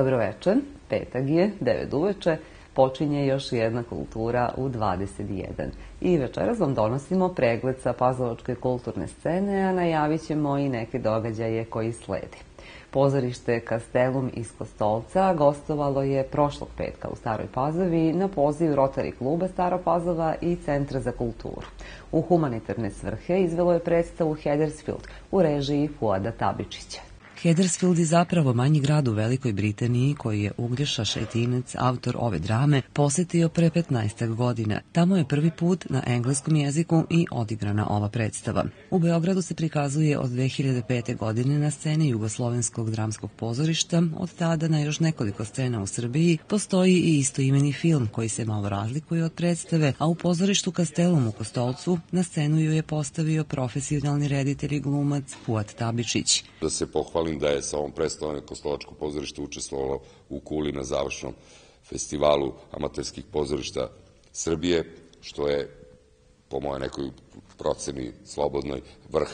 Dobroveče, petak je, 9 uveče, počinje još jedna kultura u 21. I večeras vam donosimo pregled sa Pazlovačke kulturne scene, a najavit ćemo i neke događaje koji sledi. Pozorište Kastelum iz Kostolca gostovalo je prošlog petka u Staroj Pazovi na poziv Rotary kluba Stara Pazova i Centra za kulturu. U humanitarne svrhe izvelo je predstavu Hedersfield u režiji Fuada Tabičića. Hedersfield je zapravo manji grad u Velikoj Britaniji koji je Uglješa Šetinec, autor ove drame, posetio pre 15 godina. Tamo je prvi put na engleskom jeziku i odigrana ova predstava. U Beogradu se prikazuje od 2005. godine na sceni Jugoslovenskog dramskog pozorišta, od tada na još nekoliko scena u Srbiji postoji i istoimeni film koji se malo razlikuje od predstave, a u pozorištu Kastelom u Kostolcu na scenu ju je postavio profesionalni reditelj i glumac Fuat Tabičić. Da se pohvali pohvalim da je sa ovom predstavom Kostolačko pozorište učestvovalo u Kuli na završnom festivalu amaterskih pozorišta Srbije, što je po moje nekoj proceni slobodnoj vrh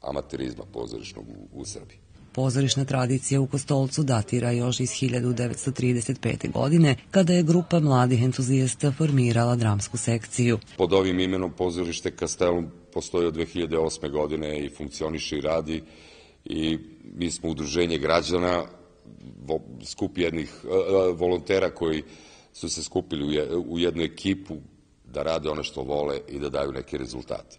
amaterizma pozorišnog u, u Srbiji. Pozorišna tradicija u Kostolcu datira još iz 1935. godine, kada je grupa mladih entuzijasta formirala dramsku sekciju. Pod ovim imenom pozorište Kastelum postoji od 2008. godine i funkcioniše i radi i mi smo udruženje građana, skup jednih e, e, volontera koji su se skupili u jednu ekipu da rade ono što vole i da daju neke rezultate.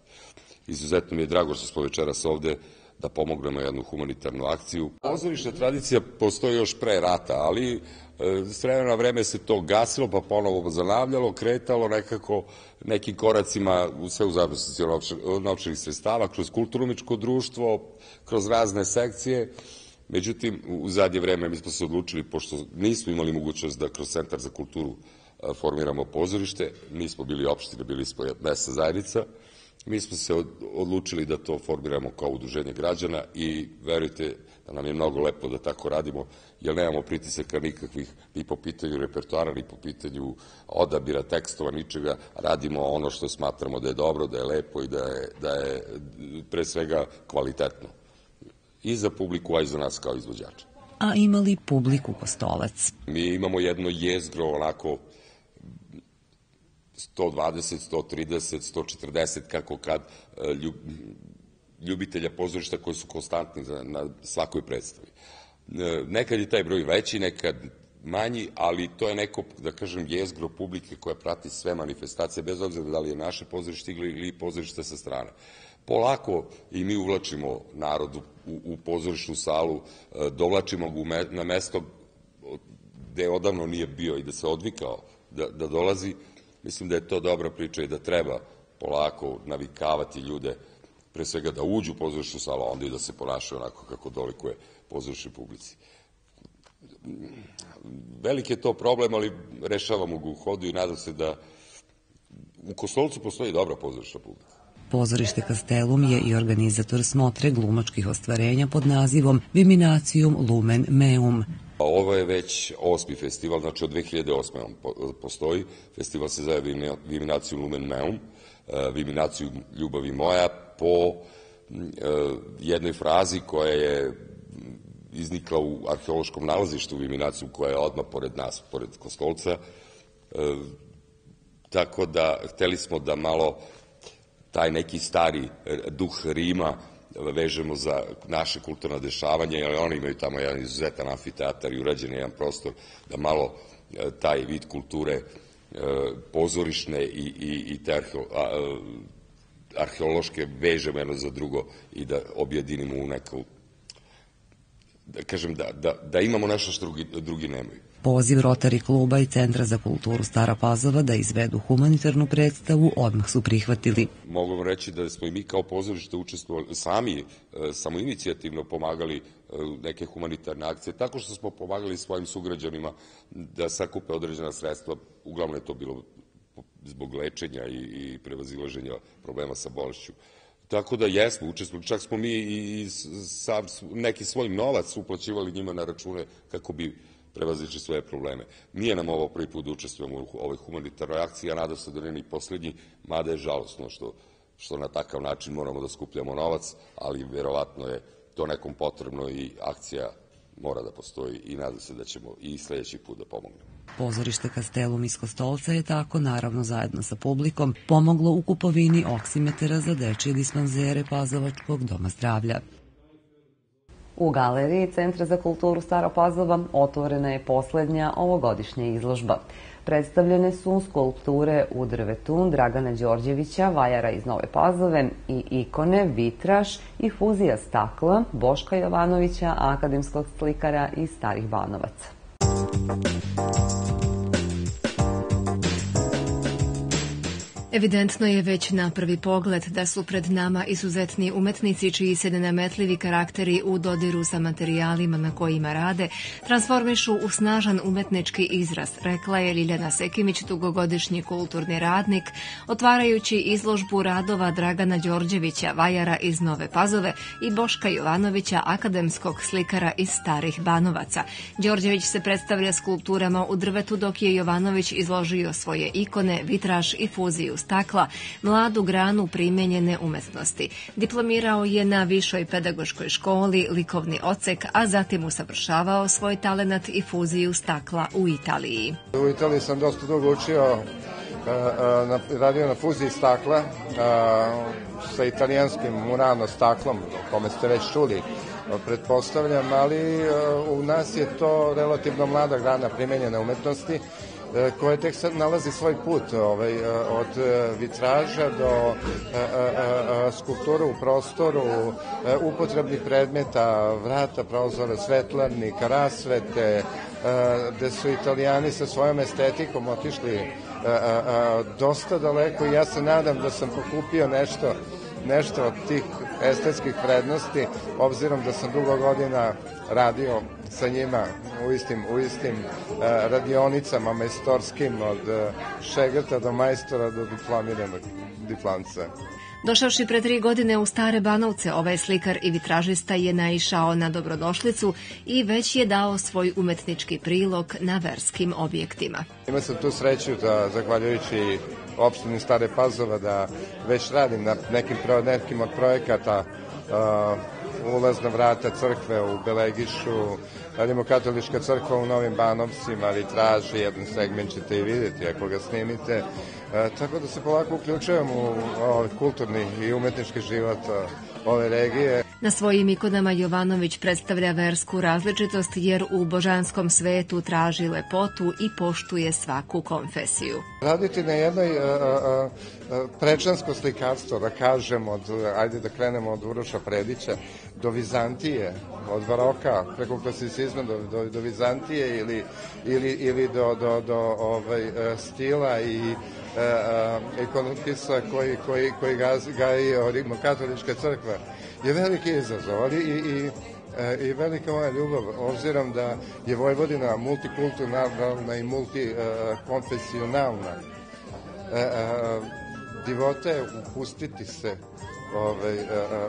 Izuzetno mi je drago što smo večeras ovde da pomognemo jednu humanitarnu akciju. Pozorišna tradicija postoji još pre rata, ali s vremena na vreme se to gasilo, pa ponovo zanavljalo, kretalo nekako nekim koracima sve u zavisnosti novčanih sredstava, kroz kulturno društvo, kroz razne sekcije. Međutim, u zadnje vreme mi smo se odlučili, pošto nismo imali mogućnost da kroz Centar za kulturu formiramo pozorište, nismo bili opštine, bili smo mesta zajednica, Mi smo se odlučili da to formiramo kao udruženje građana i verujte da nam je mnogo lepo da tako radimo, jer nemamo pritisaka nikakvih ni po pitanju repertoara, ni po pitanju odabira tekstova, ničega. Radimo ono što smatramo da je dobro, da je lepo i da je, da je pre svega kvalitetno. I za publiku, a i za nas kao izvođača. A imali publiku Kostolac? Mi imamo jedno jezgro onako 120, 130, 140, kako kad e, ljub, ljubitelja pozorišta koji su konstantni na svakoj predstavi. E, nekad je taj broj veći, nekad manji, ali to je neko, da kažem, jezgro publike koja prati sve manifestacije, bez obzira da li je naše pozorište ili pozorište sa strane. Polako i mi uvlačimo narodu u, u pozorišnu salu, e, dovlačimo ga na mesto gde odavno nije bio i da se odvikao da, da dolazi, Mislim da je to dobra priča i da treba polako navikavati ljude, pre svega da uđu u pozorišnu salu, a onda i da se ponašaju onako kako dolikuje pozorišnoj publici. Veliki je to problem, ali rešavamo ga u hodu i nadam se da u Kostolcu postoji dobra pozorišna publika. Pozorište Kastelum je i organizator smotre glumačkih ostvarenja pod nazivom Viminacijum Lumen Meum. Ovo je već osmi festival, znači od 2008. on postoji. Festival se zove Viminaciju Lumen Meum, e, Viminaciju ljubavi moja, po e, jednoj frazi koja je iznikla u arheološkom nalazištu Viminaciju koja je odmah pored nas, pored Kostolca. E, tako da hteli smo da malo taj neki stari duh Rima vežemo za naše kulturno dešavanje, jer oni imaju tamo jedan izuzetan amfiteatar i urađen jedan prostor da malo e, taj vid kulture e, pozorišne i, i, i te e, arheološke vežemo jedno za drugo i da objedinimo u neku da kažem da, da, da imamo nešto što drugi, drugi nemaju. Poziv Rotary kluba i Centra za kulturu Stara Pazova da izvedu humanitarnu predstavu odmah su prihvatili. Mogu vam reći da smo i mi kao pozorište učestvovali, sami e, samoinicijativno pomagali e, neke humanitarne akcije, tako što smo pomagali svojim sugrađanima da sakupe određena sredstva, uglavnom je to bilo zbog lečenja i, i prevazilaženja problema sa bolešću. Tako da jesmo, učestvovali, čak smo mi i sam, neki svoj novac uplaćivali njima na račune kako bi prevazići svoje probleme. Nije nam ovo prvi put da učestvujemo u ovoj humanitarnoj akciji, ja nadam se da ne ni poslednji, mada je žalostno što, što na takav način moramo da skupljamo novac, ali verovatno je to nekom potrebno i akcija mora da postoji i nadam se da ćemo i sledeći put da pomognemo. Pozorište Kastelum iz Kostolca je tako, naravno zajedno sa publikom, pomoglo u kupovini oksimetera za dečije dispanzere Pazovačkog doma zdravlja. U galeriji Centra za kulturu Stara Pazova otvorena je poslednja ovogodišnja izložba. Predstavljene su skulpture u drvetu Dragana Đorđevića, vajara iz Nove Pazove i ikone, vitraž i fuzija stakla Boška Jovanovića, akademskog slikara iz Starih Banovaca. Evidentno je već na prvi pogled da su pred nama izuzetni umetnici čiji se nenametljivi karakteri u dodiru sa materijalima na kojima rade transformišu u snažan umetnički izraz, rekla je Liljana Sekimić, dugogodišnji kulturni radnik, otvarajući izložbu radova Dragana Đorđevića, vajara iz Nove Pazove i Boška Jovanovića, akademskog slikara iz Starih Banovaca. Đorđević se predstavlja skulpturama u drvetu dok je Jovanović izložio svoje ikone, vitraž i fuziju stakla, mladu granu primenjene umetnosti. Diplomirao je na Višoj pedagoškoj školi, likovni ocek, a zatim usavršavao svoj talenat i fuziju stakla u Italiji. U Italiji sam dosta dugo učio radio na fuziji stakla sa italijanskim murano staklom, o kome ste već čuli, pretpostavljam, ali u nas je to relativno mlada grana primenjene umetnosti E, koje tek sad nalazi svoj put ovaj, e, od e, vitraža do skulptura u prostoru, upotrebnih predmeta, vrata, prozora, svetlarnika, rasvete, gde su italijani sa svojom estetikom otišli dosta daleko. I ja se nadam da sam pokupio nešto nešto od tih estetskih prednosti, obzirom da sam dugo godina radio sa njima u istim, u istim uh, radionicama majstorskim od uh, šegrta do majstora do diplomiranog diplomca. Došavši pre tri godine u Stare Banovce, ovaj slikar i vitražista je naišao na dobrodošlicu i već je dao svoj umetnički prilog na verskim objektima. Ima sam tu sreću da, zahvaljujući opštini Stare Pazova, da već radim na nekim, nekim od projekata uh, ulazna vrata crkve u Belegišu, radimo katolička crkva u Novim Banovcima, vitraži, jedan segment ćete i videti ako ga snimite. E, tako da se polako uključujem u ovaj kulturni i umetnički život ove regije. Na svojim ikonama Jovanović predstavlja versku različitost jer u božanskom svetu traži lepotu i poštuje svaku konfesiju. Raditi na jednoj a, a, a, prečansko slikarstvo, da kažem, od, ajde da krenemo od Uroša Predića do Vizantije, od baroka preko klasicizma do, do, do Vizantije ili, ili, ili do, do, do ovaj, stila i ikonopisa koji, koji, koji gaji Rimokatolička crkva je veliki izazov, ali i, i i velika moja ljubav, obzirom da je Vojvodina multikulturalna i multikonfesionalna. Divota je upustiti se ovaj,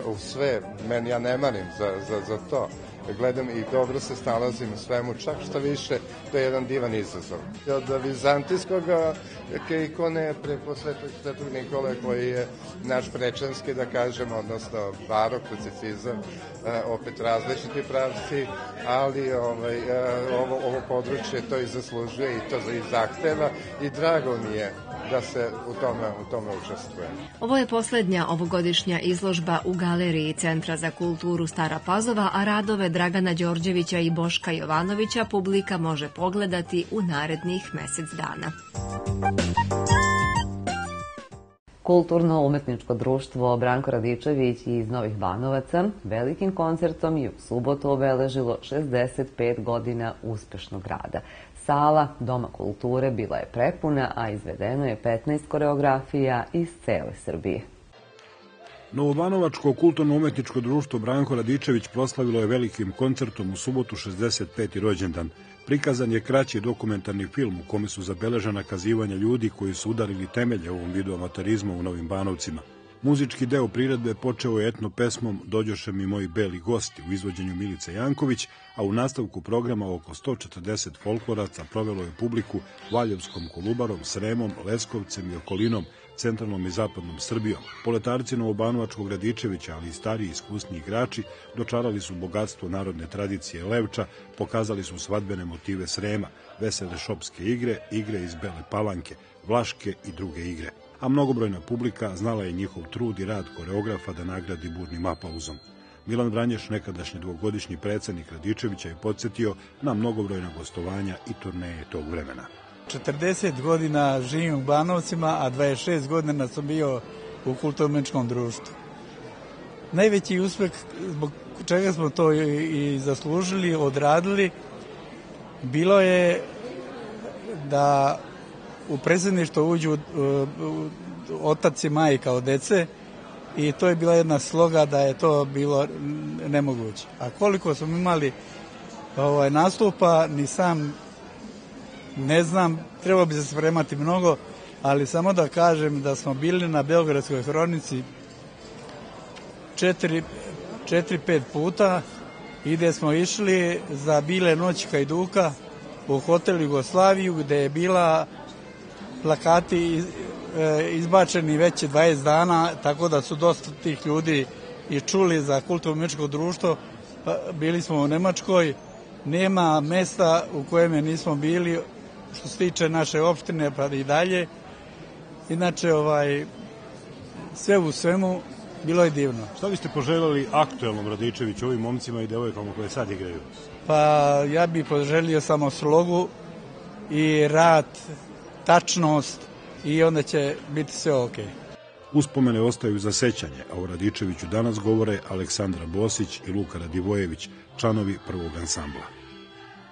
u sve, meni ja ne marim za, za, za to gledam i dobro se snalazim u svemu, čak što više, to je jedan divan izazov. Od vizantijskog ikone preko svetog, svetog Nikole koji je naš prečanski, da kažemo, odnosno barok, klasicizam, opet različiti pravci, ali ovaj, ovo, ovo područje to i zaslužuje i to i zahteva i drago mi je da se u tome, u tome učestvuje. Ovo je poslednja ovogodišnja izložba u galeriji Centra za kulturu Stara Pazova, a radove Dragana Đorđevića i Boška Jovanovića publika može pogledati u narednih mesec dana. Kulturno-umetničko društvo Branko Radičević iz Novih Banovaca velikim koncertom i u subotu obeležilo 65 godina uspešnog rada. Sala Doma kulture bila je prepuna, a izvedeno je 15 koreografija iz cele Srbije. Novobanovačko kulturno-umetničko društvo Branko Radičević proslavilo je velikim koncertom u subotu 65. rođendan. Prikazan je kraći dokumentarni film u kome su zabeležena kazivanja ljudi koji su udarili temelje ovom vidu amaterizma u Novim Banovcima. Muzički deo priredbe počeo je etno pesmom Dođoše mi moji beli gosti u izvođenju Milice Janković, a u nastavku programa oko 140 folkloraca provelo je publiku Valjevskom Kolubarom, Sremom, Leskovcem i okolinom, centralnom i zapadnom Srbijom. Poletarci Novobanovačkog Radičevića, ali i stariji iskusni igrači, dočarali su bogatstvo narodne tradicije Levča, pokazali su svadbene motive Srema, vesele šopske igre, igre iz Bele Palanke, Vlaške i druge igre. A mnogobrojna publika znala je njihov trud i rad koreografa da nagradi burnim aplauzom. Milan Vranješ, nekadašnji dvogodišnji predsednik Radičevića, je podsjetio na mnogobrojna gostovanja i turneje tog vremena. 40 godina živim u Banovcima, a 26 godina sam bio u kulturmečkom društvu. Najveći uspeh zbog čega smo to i zaslužili, odradili, bilo je da u predsedništvo uđu otac i majka od dece i to je bila jedna sloga da je to bilo nemoguće. A koliko smo imali ovaj, nastupa, ni sam ne znam, trebalo bi se spremati mnogo, ali samo da kažem da smo bili na Beogradskoj hronici četiri, četiri pet puta i gde smo išli za bile noći Hajduka u hotel Jugoslaviju gde je bila plakati e, izbačeni već 20 dana, tako da su dosta tih ljudi i čuli za kulturno-umetničko društvo. Pa, bili smo u Nemačkoj, nema mesta u kojem je nismo bili što se tiče naše opštine pa i dalje. Inače, ovaj, sve u svemu bilo je divno. Šta biste poželjeli aktuelnom Radičeviću, ovim momcima i devojkama koje sad igraju? Pa ja bih poželio samo slogu i rad, tačnost i onda će biti sve okej. Okay. Uspomene ostaju za sećanje, a o Radičeviću danas govore Aleksandra Bosić i Luka Radivojević, članovi prvog ansambla.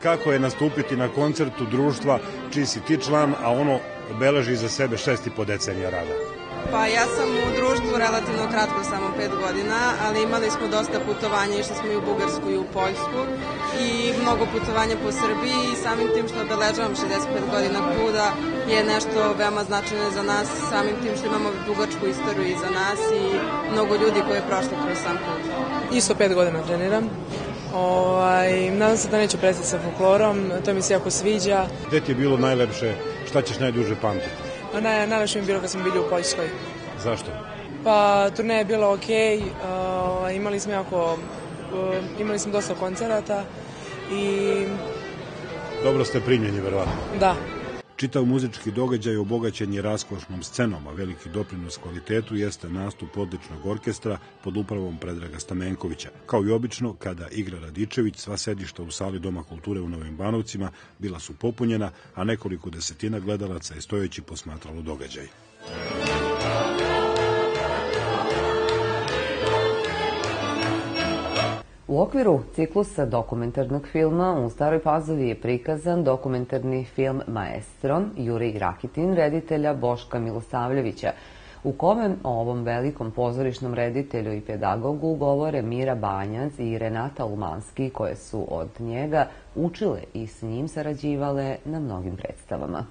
Kako je nastupiti na koncertu društva čiji si ti član, a ono obeleži za sebe šest i po decenija rada? Pa ja sam u društvu relativno kratko, samo pet godina, ali imali smo dosta putovanja, išli smo i u Bugarsku i u Poljsku i mnogo putovanja po Srbiji i samim tim što obeležavam 65 godina kluda je nešto veoma značajno za nas, samim tim što imamo dugačku istoriju iza nas i mnogo ljudi koji je prošlo kroz sam put. Isto pet godina treniram. Ovaj, nadam se da neću prestati sa folklorom, to mi se jako sviđa. Gde ti je bilo najlepše, šta ćeš najduže pamtiti? Naj, najlepše mi je bilo kad smo bili u Poljskoj. Zašto? Pa turneja je bila ok, uh, imali smo jako, uh, imali smo dosta koncerata i... Dobro ste primljeni, verovatno. Da. Čitav muzički događaj obogaćen je raskošnom scenom, a veliki doprinos kvalitetu jeste nastup odličnog orkestra pod upravom Predraga Stamenkovića. Kao i obično, kada igra Radičević, sva sedišta u sali Doma kulture u Novim Banovcima bila su popunjena, a nekoliko desetina gledalaca je stojeći posmatralo događaj. U okviru ciklusa dokumentarnog filma u Staroj Pazovi je prikazan dokumentarni film Maestro Jure Rakitin, reditelja Boška Milosavljevića, u kome o ovom velikom pozorišnom reditelju i pedagogu govore Mira Banjac i Renata Ulmanski, koje su od njega učile i s njim sarađivale na mnogim predstavama.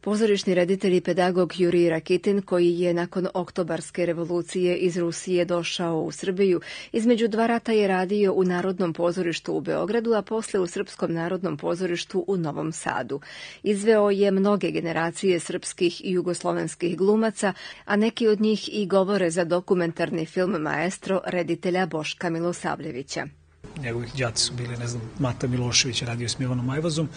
Pozorišni reditelj i pedagog Juri Rakitin, koji je nakon oktobarske revolucije iz Rusije došao u Srbiju, između dva rata je radio u Narodnom pozorištu u Beogradu, a posle u Srpskom narodnom pozorištu u Novom Sadu. Izveo je mnoge generacije srpskih i jugoslovenskih glumaca, a neki od njih i govore za dokumentarni film Maestro reditelja Boška Milosavljevića. Njegovi džaci su bili, ne znam, Mata Milošević radio s Milanom Ajvazom,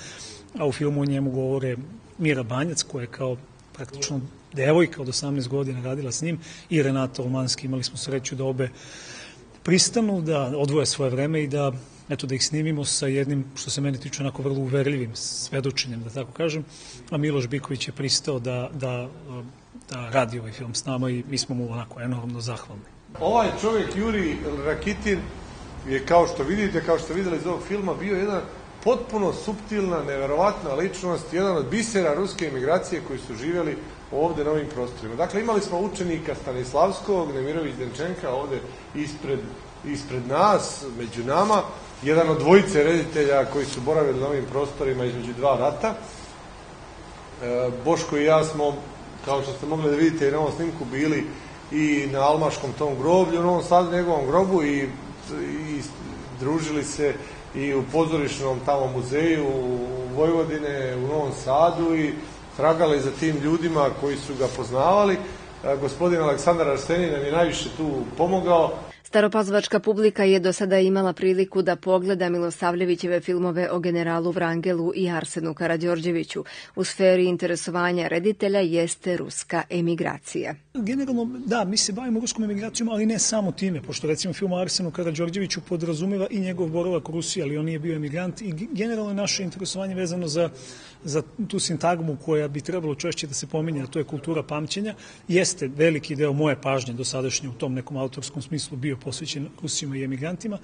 a u filmu o njemu govore Mira Banjac koja je kao praktično devojka od 18 godina radila s njim i Renata Olmanski imali smo sreću da obe pristanu, da odvoje svoje vreme i da eto da ih snimimo sa jednim, što se meni tiče, onako vrlo uverljivim svedočenjem, da tako kažem, a Miloš Biković je pristao da, da, da radi ovaj film s nama i mi smo mu onako enormno zahvalni. Ovaj čovjek, Juri Rakitin, je kao što vidite, kao što videli iz ovog filma, bio jedan potpuno subtilna, neverovatna ličnost, jedan od bisera ruske emigracije koji su živjeli ovde na ovim prostorima. Dakle, imali smo učenika Stanislavskog, Nemirović Denčenka ovde ispred, ispred nas, među nama, jedan od dvojice reditelja koji su boravili na ovim prostorima između dva rata. E, Boško i ja smo, kao što ste mogli da vidite i na ovom snimku, bili i na Almaškom tom groblju, u Novom Sadu, njegovom grobu i, i družili se i u pozorišnom tamo muzeju u Vojvodine, u Novom Sadu i tragale za tim ljudima koji su ga poznavali. Gospodin Aleksandar Arsenin nam je najviše tu pomogao. Staropazovačka publika je do sada imala priliku da pogleda Milosavljevićeve filmove o generalu Vrangelu i Arsenu Karadjordjeviću. U sferi interesovanja reditelja jeste ruska emigracija. Generalno, da, mi se bavimo ruskom emigracijom, ali ne samo time, pošto recimo film o Arsenu Karadjordjeviću podrazumeva i njegov boravak u Rusiji, ali on nije bio emigrant i generalno naše interesovanje vezano za, za tu sintagmu koja bi trebalo češće da se pominje, a to je kultura pamćenja, jeste veliki deo moje pažnje do sadašnje u tom nekom autorskom smislu bio posvećen Rusima i emigrantima.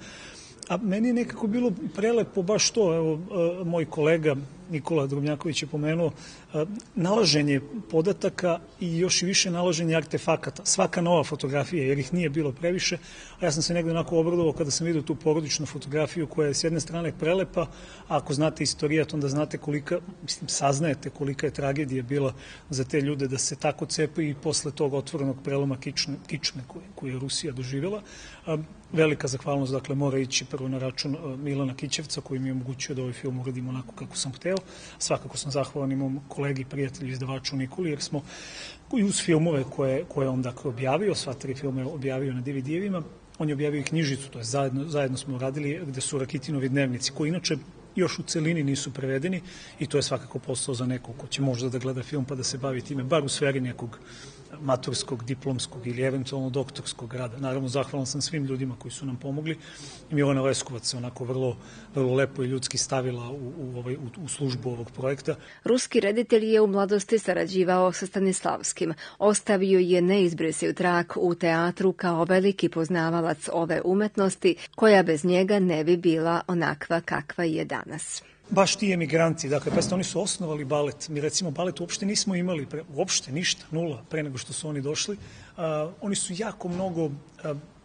A meni je nekako bilo prelepo baš to, evo, moj kolega Nikola Drobnjaković je pomenuo, nalaženje podataka i još i više nalaženje artefakata. Svaka nova fotografija, jer ih nije bilo previše, a ja sam se negde onako obradovao kada sam vidio tu porodičnu fotografiju koja je s jedne strane prelepa, a ako znate istorijat, onda znate kolika, mislim, saznajete kolika je tragedija bila za te ljude da se tako cepa i posle tog otvorenog preloma kične, kične koje, koje je Rusija doživjela. Velika zahvalnost, dakle, mora ići prvo na račun Milana Kićevca koji mi je omogućio da ovaj film uradim onako kako sam hteo. Svakako sam zahvalan imam kolegi, prijatelju, izdavaču Nikoli, jer smo i uz filmove koje, koje on dakle objavio, sva tri filme objavio na DVD-evima, on je objavio i knjižicu, to je zajedno, zajedno smo radili, gde su Rakitinovi dnevnici, koji inače još u celini nisu prevedeni i to je svakako posao za nekog ko će možda da gleda film pa da se bavi time, bar u sferi nekog maturskog, diplomskog ili eventualno doktorskog rada. Naravno, zahvalan sam svim ljudima koji su nam pomogli. I Milana Leskovac se onako vrlo, vrlo lepo i ljudski stavila u, u, ovaj, u, u službu ovog projekta. Ruski reditelj je u mladosti sarađivao sa Stanislavskim. Ostavio je neizbrisiv trak u teatru kao veliki poznavalac ove umetnosti, koja bez njega ne bi bila onakva kakva je danas baš ti emigranti, dakle, pa oni su osnovali balet. Mi recimo balet uopšte nismo imali, pre, uopšte ništa, nula, pre nego što su oni došli. Uh, oni su jako mnogo uh,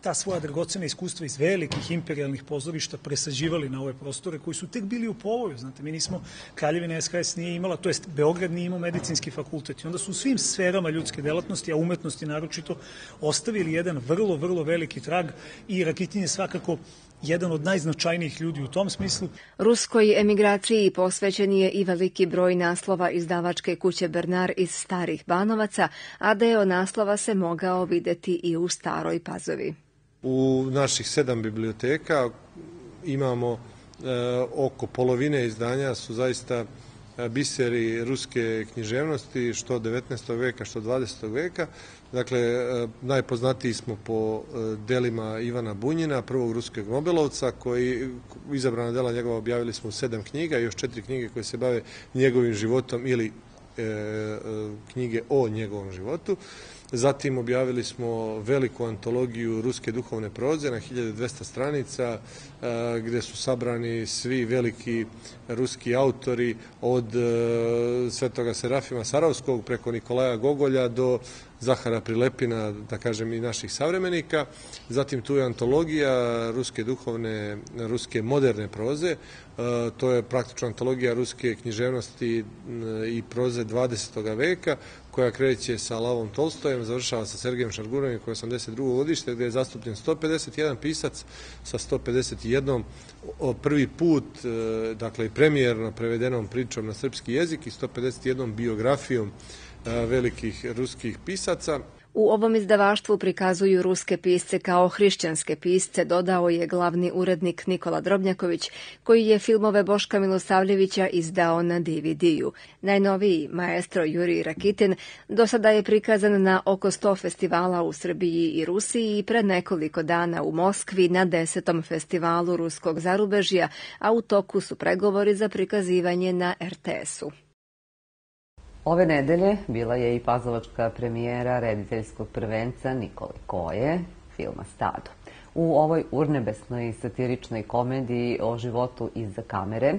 ta svoja dragocena iskustva iz velikih imperialnih pozorišta presađivali na ove prostore koji su tek bili u povoju. Znate, mi nismo, Kraljevina SHS nije imala, to jest Beograd nije imao medicinski fakultet i onda su u svim sferama ljudske delatnosti, a umetnosti naročito, ostavili jedan vrlo, vrlo veliki trag i Rakitin je svakako jedan od najznačajnijih ljudi u tom smislu. Ruskoj emigraciji posvećen je i veliki broj naslova izdavačke kuće Bernar iz Starih Banovaca, a deo naslova se mogao videti i u Staroj Pazovi. U naših sedam biblioteka imamo e, oko polovine izdanja su zaista biseri ruske književnosti, što 19. veka, što 20. veka. Dakle, najpoznatiji smo po delima Ivana Bunjina, prvog ruskog Nobelovca, koji izabrana dela njegova objavili smo u sedam knjiga i još četiri knjige koje se bave njegovim životom ili e, e, knjige o njegovom životu. Zatim objavili smo veliku antologiju ruske duhovne proze na 1200 stranica gde su sabrani svi veliki ruski autori od Svetoga Serafima Saravskog preko Nikolaja Gogolja do Zahara Prilepina, da kažem i naših savremenika. Zatim tu je antologija ruske duhovne, ruske moderne proze. To je praktično antologija ruske književnosti i proze 20. veka koja kreće sa Lavom Tolstojem, završava sa Sergejem Šargurovim koji je 82. godište, gde je zastupljen 151 pisac sa 151 prvi put, e, dakle, premijerno prevedenom pričom na srpski jezik i 151 biografijom e, velikih ruskih pisaca. U ovom izdavaštvu prikazuju ruske pisce kao hrišćanske pisce, dodao je glavni urednik Nikola Drobnjaković, koji je filmove Boška Milosavljevića izdao na DVD-u. Najnoviji maestro Jurij Rakitin do sada je prikazan na oko 100 festivala u Srbiji i Rusiji i pred nekoliko dana u Moskvi na desetom festivalu ruskog zarubežja, a u toku su pregovori za prikazivanje na RTS-u. Ove nedelje bila je i pazovačka premijera rediteljskog prvenca Nikole Koje, filma Stado. U ovoj urnebesnoj satiričnoj komediji o životu iza kamere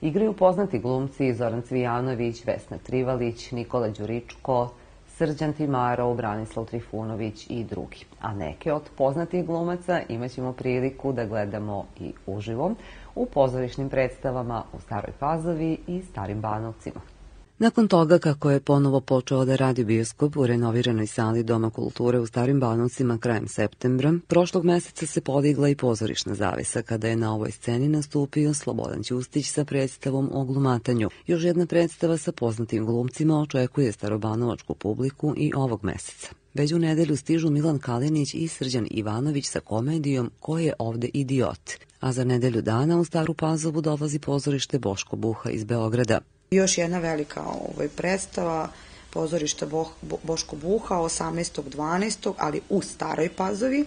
igraju poznati glumci Zoran Cvijanović, Vesna Trivalić, Nikola Đuričko, Srđan Timarov, Branislav Trifunović i drugi. A neke od poznatih glumaca imaćemo priliku da gledamo i uživo u pozorišnim predstavama u Staroj Pazovi i Starim Banovcima. Nakon toga, kako je ponovo počeo da radi bioskop u renoviranoj sali Doma kulture u Starim Banovcima krajem septembra, prošlog meseca se podigla i pozorišna zavisa kada je na ovoj sceni nastupio Slobodan Ćustić sa predstavom o glumatanju. Još jedna predstava sa poznatim glumcima očekuje starobanovačku publiku i ovog meseca. Već u nedelju stižu Milan Kalinić i Srđan Ivanović sa komedijom Ko je ovde idiot? A za nedelju dana u Staru Pazovu dolazi pozorište Boško Buha iz Beograda. Još jedna velika ovaj, predstava, pozorište Bo, Bo, Boško Buha 18.12. ali u Staroj Pazovi.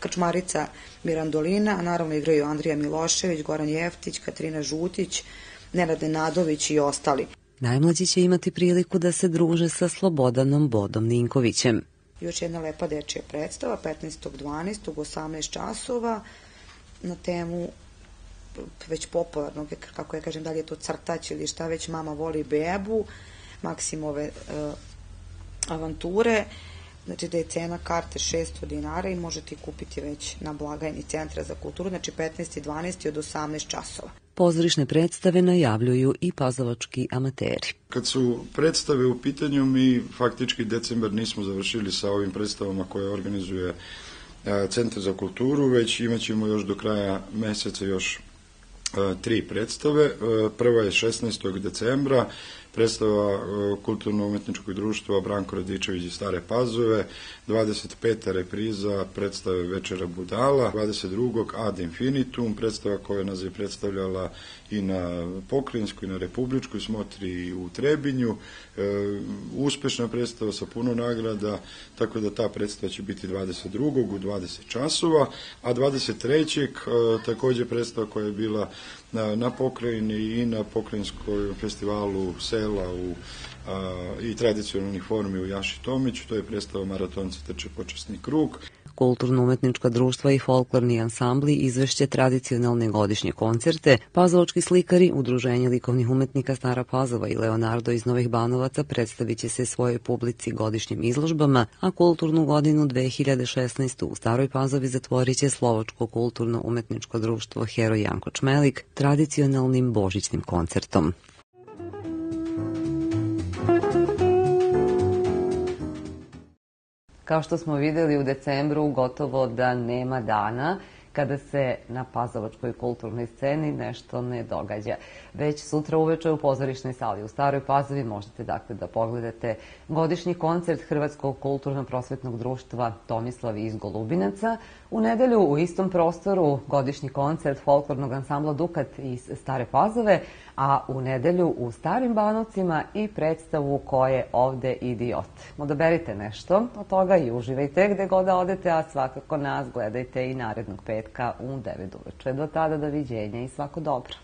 Krčmarica Mirandolina, a naravno igraju Andrija Milošević, Goran Jeftić, Katrina Žutić, Nenad Nenadović i ostali. Najmlađi će imati priliku da se druže sa Slobodanom Bodom Ninkovićem. Još jedna lepa dečija predstava, 15.12. u 18 časova, na temu već popularnog, kako ja kažem, da li je to crtač ili šta već, mama voli bebu, Maksimove uh, avanture, znači da je cena karte 600 dinara i možete kupiti već na blagajni Centra za kulturu, znači 15. i 12. od 18 časova. Pozorišne predstave najavljuju i pazavački amateri. Kad su predstave u pitanju, mi faktički decembar nismo završili sa ovim predstavama koje organizuje Centar za kulturu, već imaćemo još do kraja meseca još tri predstave. Prva je 16. decembra, predstava Kulturno-umetničkog društva Branko Radičević iz Stare Pazove, 25. repriza predstave Večera Budala, 22. Ad Infinitum, predstava koja nas je predstavljala i na pokrinjskoj, i na republičkoj smotri u Trebinju, e, uspešna predstava sa puno nagrada, tako da ta predstava će biti 22. u 20 časova, a 23. E, takođe predstava koja je bila na, na pokrajini i na pokrajinskom festivalu sela u a, i tradicionalnih formi u Jaši Tomiću, to je predstava Maratonci trče počasni krug. Kulturno-umetnička društva i folklorni ansambli izvešće tradicionalne godišnje koncerte, pazaločki slikari, Udruženje likovnih umetnika Stara Pazova i Leonardo iz Novih Banovaca predstavit će se svojoj publici godišnjim izložbama, a kulturnu godinu 2016. u Staroj Pazovi zatvorit će Slovačko kulturno-umetničko društvo Hero Janko Čmelik tradicionalnim božićnim koncertom. Kao što smo videli u decembru, gotovo da nema dana kada se na Pazovačkoj kulturnoj sceni nešto ne događa. Već sutra uveče u pozorišnoj sali u Staroj Pazovi možete dakle da pogledate godišnji koncert Hrvatskog kulturno-prosvetnog društva Tomislav iz Golubinaca. U nedelju u istom prostoru godišnji koncert folklornog ansambla Dukat iz Stare Pazove, a u nedelju u Starim Banovcima i predstavu koje ovde idiot. Odaberite nešto od toga i uživajte gde god da odete, a svakako nas gledajte i narednog petka u 9 uveče. Do tada doviđenja i svako dobro.